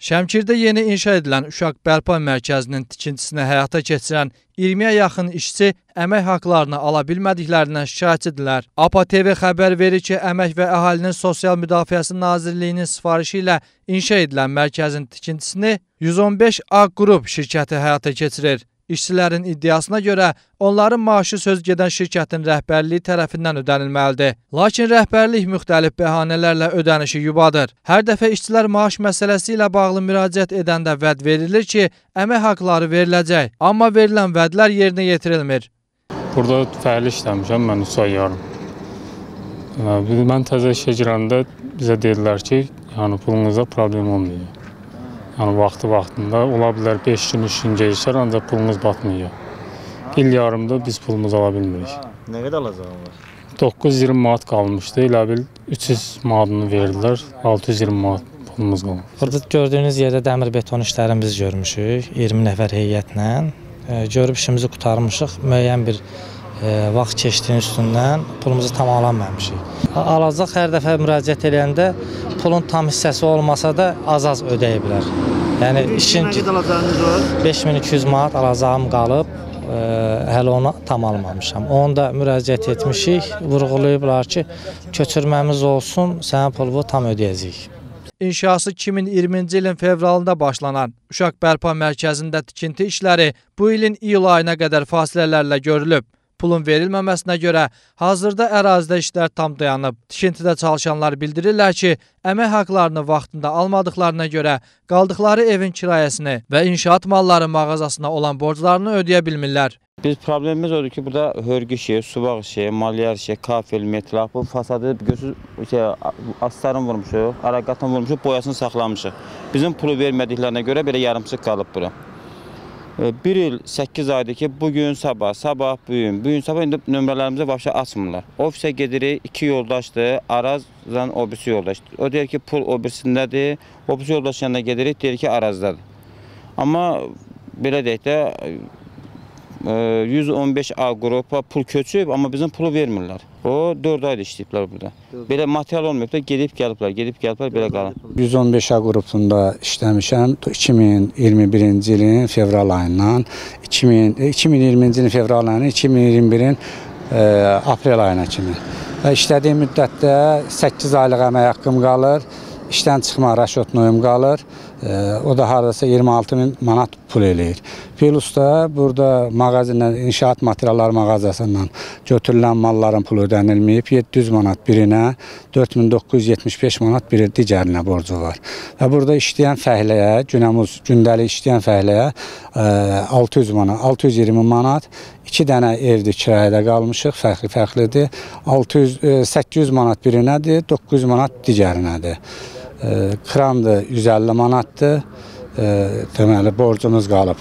Şəmkirdə yeni inşa edilən Uşaq Bərpa Mərkəzinin tikintisini həyata keçirən 20-yə yaxın işçi əmək haqlarını ala bilmədiklərindən şikayətçidirlər. APA TV xəbər verir ki, Əmək və Əhalinin Sosial Müdafiəsi Nazirliyinin sifarişi ilə inşa edilən mərkəzin tikintisini 115 A qrup şirkəti həyata keçirir. İşçilərin iddiasına görə onların maaşı söz gedən şirkətin rəhbərliyi tərəfindən ödənilməlidir. Lakin rəhbərlik müxtəlif bəhanələrlə ödənişi yubadır. Hər dəfə işçilər maaş məsələsi ilə bağlı müraciət edəndə vəd verilir ki, əmək haqları veriləcək, amma verilən vədlər yerinə yetirilmir. Burada fəal işləmişəm mən 3 ay yarım. Mən təzə işə girəndə bizə dedilər ki, yəni pulunuzda problem olmayacaq. Yəni vaxtı vaxtında ola bilər 5 gün işin gecikər, ancaq pulumuz batmayacaq. İl yarımda biz pulumuzu ala bilmirik. Nə qədər alacaqlar? 920 manat qalmışdı. Elə bil 300 manatını verdilər. 620 manat pulumuz qalıb. Burada gördüyünüz yerdə dəmir beton işlərimizi görmüşük 20 nəfər heyətlə. E, görüb işimizi qutarmışıq. Müəyyən bir e, vaxt keçdiyinin üstündən pulumuzu tamamlanmamışıq. Alacaq hər dəfə müraciət edəndə pulun tam hissəsi olmasa da az-az ödəyə bilər. Yəni işin Nə qədər alacağınız var? 5200 manat alacağım qalıb, ə, hələ onu tam almamışam. Onu da müraciət etmişik. Vurğulayıblar ki, köçürməmiz olsun, sənin pulunu tam ödəyəcəyik. İnşası 2020-ci ilin fevralında başlanan Uşaq Bərpa Mərkəzində tikinti işləri bu ilin iyul ayına qədər fasilələrlə görülüb. Pulun verilməməsinə görə hazırda ərazidə işlər tam dayanıb. Tikintidə çalışanlar bildirirlər ki, əmək haqlarını vaxtında almadıqlarına görə qaldıqları evin kirayəsini və inşaat malları mağazasına olan borclarını ödəyə bilmirlər. Biz problemimiz odur ki, burada hörgü işi, subaq işi, maliyar işi, kafel, metlaq, bu fasadı gözü şey, astarın vurmuşuq, araqatın vurmuşuq, boyasını saxlamışıq. Bizim pulu vermədiklərinə görə belə yarımçıq qalıb bura. Bir il 8 aydır ki, bugün, sabah, sabah, bugün, bugün, sabah indi nömrələrimizi vəbşə açmırlar. Ofisə gedirik, iki yoldaşdır, Arazdan o birisi yoldaşdır. O deyir ki, pul o birisindədir, o birisi yoldaş yanına gedirik, deyir ki, Arazdadır. Amma belə deyək də, 115 A qrupa pul köçüb, amma bizim pulu vermirlər. O 4 ayda işləyiblər burada. Belə material olmayıb da gedib gəliblər, gedib gəliblər belə qalın. 115 A qrupunda işləmişəm 2021-ci ilin fevral ayından 2000 2020-ci ilin fevral ayından 2021-in e, aprel ayına kimi. Və işlədiyim müddətdə 8 aylıq əmək haqqım qalır. İşdən çıxma rəşot noyum qalır. E, o da hardasa 26 min manat pul eləyir. Plus da burada mağazindən, inşaat materialları mağazasından götürülən malların pulu ödənilməyib. 700 manat birinə, 4975 manat biri digərinə borcu var. Və burada işləyən fəhləyə, günəmuz gündəlik işləyən fəhləyə 600 manat, 620 manat, 2 dənə evdir kirayədə qalmışıq, fərqli-fərqlidir. 600 800 manat birinədir, 900 manat digərinədir. Krandır 150 manatdır. Deməli borcumuz qalıb.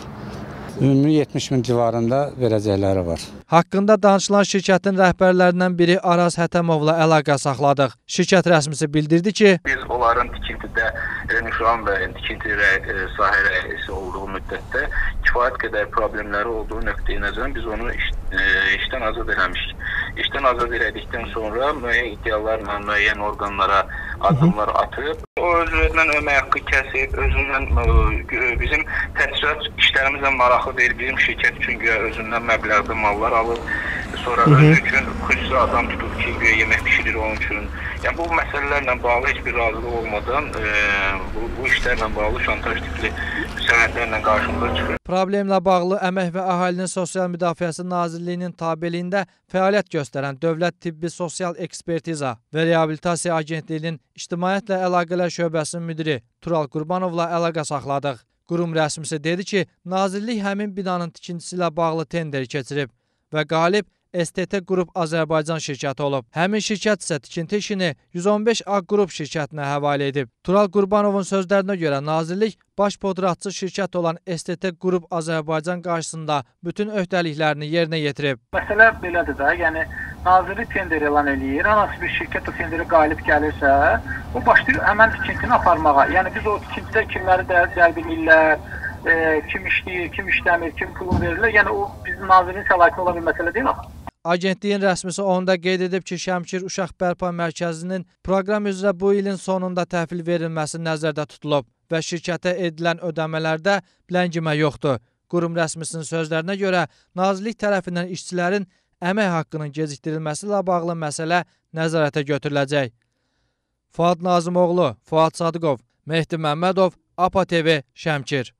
Ümumi 70 min civarında verəcəkləri var. Haqqında danışılan şirkətin rəhbərlərindən biri Araz Hətəmovla əlaqə saxladıq. Şirkət rəsmisi bildirdi ki, biz onların tikintidə Nişan bəyin tikinti e, sahə rəisi olduğu müddətdə kifayət qədər problemləri olduğu nöqteyi nəzərən biz onu iş, e, işdən azad eləmişik. İşdən azad elədikdən sonra müəyyən iddialarla müəyyən orqanlara addımlar atıb, o özündən ömək haqqı kəsib, özündən ə, bizim təchizat işlərimizlə maraqlı deyil, bizim şirkət üçün güya özündən məbləğdə mallar alır. Sonra Hı -hı. özü üçün xüsusi adam tutub ki, güya yemək bişirir onun üçün. Yəni bu məsələlərlə bağlı heç bir razılıq olmadan ə, bu, bu işlərlə bağlı şantaj tipli sənədlərlə qarşımıza çıxır. Problemlə bağlı Əmək və Əhalinin Sosial Müdafiəsi Nazirliyinin tabeliyində fəaliyyət göstərən Dövlət Tibbi Sosial Ekspertiza və Reabilitasiya Agentliyinin İctimaiyyətlə Əlaqələr Şöbəsinin müdiri Tural Qurbanovla əlaqə saxladıq. Qurum rəsmisi dedi ki, nazirlik həmin binanın tikintisi ilə bağlı tender keçirib və qalib STT Qrup Azərbaycan şirkəti olub. Həmin şirkət isə tikinti işini 115 A Qrup şirkətinə həvalə edib. Tural Qurbanovun sözlərinə görə nazirlik baş podratçı şirkət olan STT Qrup Azərbaycan qarşısında bütün öhdəliklərini yerinə yetirib. Məsələ belədir də, yəni nazirlik tender elan eləyir. Hansı bir şirkət o tenderi qalib gəlirsə, o başlayır həmən tikintini aparmağa. Yəni biz o tikintidə kimləri cəlb edirlər, e, kim işləyir, kim işləmir, kim pulun verirlər. Yəni o bizim nazirin səlahiyyətində olan bir məsələ deyil axı. Agentliyin rəsmisi onda qeyd edib ki, Şəmkir Uşaq Bərpa Mərkəzinin proqram üzrə bu ilin sonunda təhvil verilməsi nəzərdə tutulub və şirkətə edilən ödəmələrdə ləngimə yoxdur. Qurum rəsmisinin sözlərinə görə nazirlik tərəfindən işçilərin əmək haqqının gecikdirilməsi ilə bağlı məsələ nəzarətə götürüləcək. Fuad Nazımoğlu, Fuad Sadıqov, Mehdi Məmmədov, APA TV, Şəmkir.